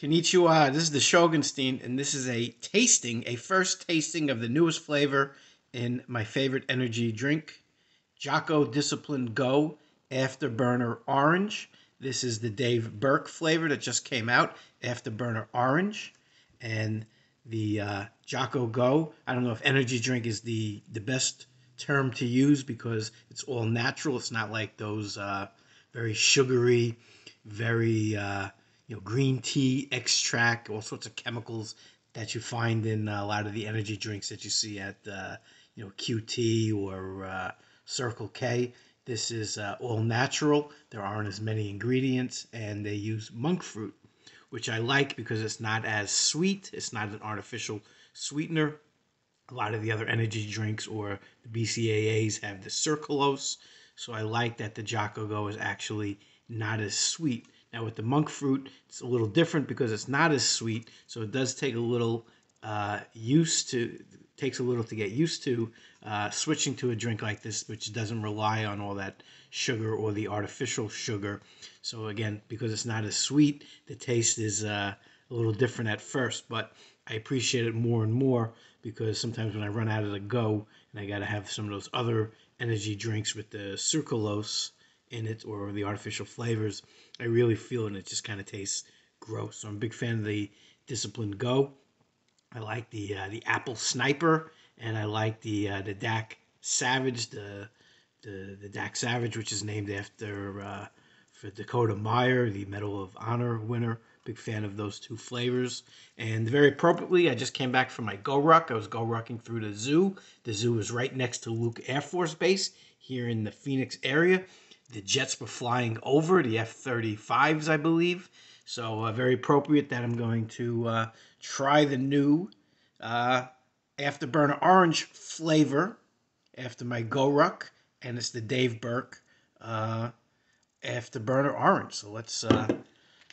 Konnichiwa, this is the Shogunstein, and this is a tasting, a first tasting of the newest flavor in my favorite energy drink, Jocko Discipline Go Afterburner Orange. This is the Dave Berke flavor that just came out, Afterburner Orange. And the uh, Jocko Go, I don't know if energy drink is the, the best term to use because it's all natural. It's not like those uh, very sugary, very... Uh, you know, green tea extract, all sorts of chemicals that you find in a lot of the energy drinks that you see at, uh, you know, QT or uh, Circle K. This is uh, all natural. There aren't as many ingredients, and they use monk fruit, which I like because it's not as sweet. It's not an artificial sweetener. A lot of the other energy drinks or the BCAAs have the sucralose, so I like that the Jocko Go is actually not as sweet. Now with the monk fruit, it's a little different because it's not as sweet, so it does take a little uh, to takes a little to get used to uh, switching to a drink like this, which doesn't rely on all that sugar or the artificial sugar. So again, because it's not as sweet, the taste is uh, a little different at first, but I appreciate it more and more because sometimes when I run out of the go and I got to have some of those other energy drinks with the sucralose in it or the artificial flavors, I really feel it. And it just kind of tastes gross. So I'm a big fan of the Discipline Go. I like the uh, the Apple Sniper, and I like the uh, the Dak Savage, the the the Dak Savage, which is named after uh, for Dakota Meyer, the Medal of Honor winner. Big fan of those two flavors. And very appropriately, I just came back from my Go Ruck. I was Go Rucking through the zoo. The zoo is right next to Luke Air Force Base here in the Phoenix area the jets were flying over the F-35s, I believe. So uh, very appropriate that I'm going to uh, try the new uh, Afterburner Orange flavor after my Go Ruck, and it's the Dave Berke uh, Afterburner Orange. So let's. Uh,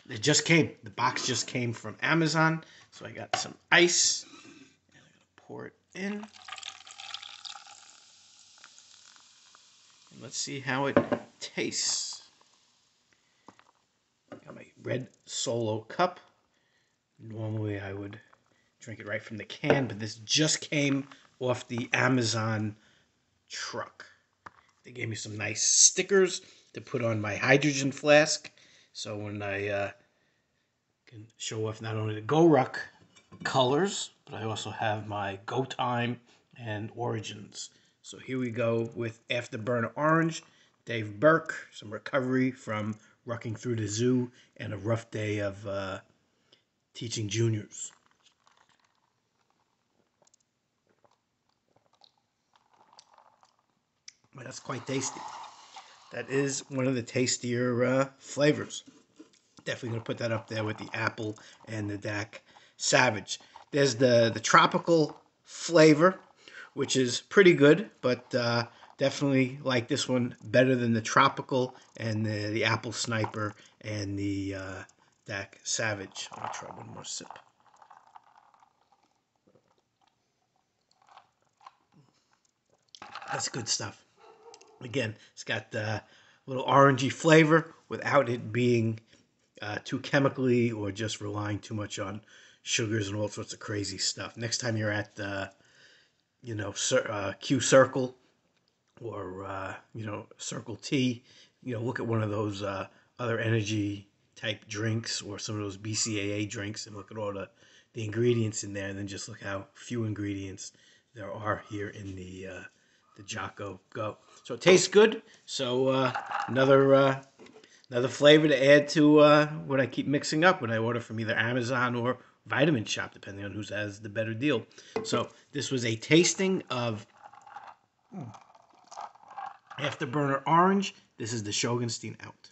it just came. The box just came from Amazon. So I got some ice. And I'm gonna pour it in. And let's see how it tastes. Got my red solo cup. Normally I would drink it right from the can, but this just came off the Amazon truck. They gave me some nice stickers to put on my hydrogen flask. So when I uh, can show off not only the Go Ruck colors, but I also have my Go Time and Origins. So here we go with Afterburner Orange. Dave Berke, some recovery from rucking through the zoo, and a rough day of uh, teaching juniors. But that's quite tasty. That is one of the tastier uh, flavors. Definitely going to put that up there with the apple and the Dak Savage. There's the, the tropical flavor, which is pretty good, but uh, definitely like this one better than the tropical and the, the apple sniper and the uh, Dak Savage. Me try one more sip. That's good stuff. Again, it's got a little orangey flavor without it being uh, too chemically or just relying too much on sugars and all sorts of crazy stuff. Next time you're at, uh, you know, uh, Q Circle or uh, you know Circle T. You know, look at one of those uh, other energy type drinks or some of those BCAA drinks and look at all the, the ingredients in there, and then just look how few ingredients there are here in the uh, the Jocko Go. So it tastes good. So uh, another uh, another flavor to add to uh, what I keep mixing up when I order from either Amazon or Vitamin Shoppe, depending on who has the better deal. So this was a tasting of. Hmm, Afterburner Orange. This is the Shogunstein out.